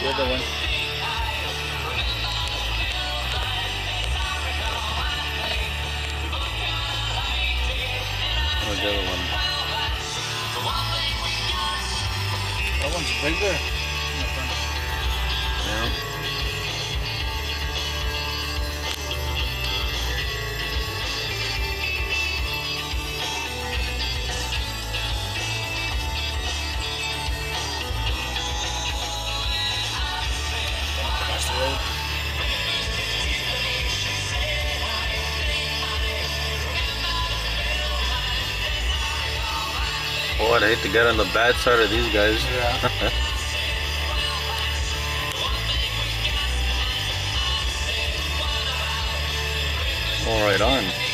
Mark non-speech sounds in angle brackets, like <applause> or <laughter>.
the other one. Where's the other one? That one's bigger. Boy, I'd hate to get on the bad side of these guys. Yeah. <laughs> All right on.